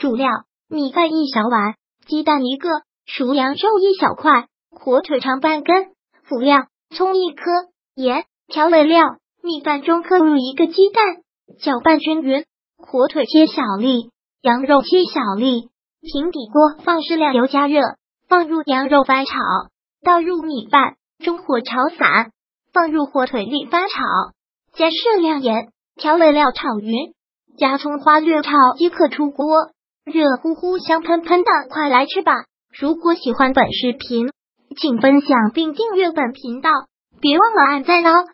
主料：米饭一小碗，鸡蛋一个，熟羊肉一小块，火腿肠半根。辅料：葱一颗，盐。调味料：米饭中刻入一个鸡蛋，搅拌均匀。火腿切小粒，羊肉切小粒。平底锅放适量油加热，放入羊肉翻炒，倒入米饭，中火炒散，放入火腿粒翻炒，加适量盐，调味料炒匀，加葱花略炒即可出锅。热乎乎、香喷喷的，快来吃吧！如果喜欢本视频，请分享并订阅本频道，别忘了按赞哦。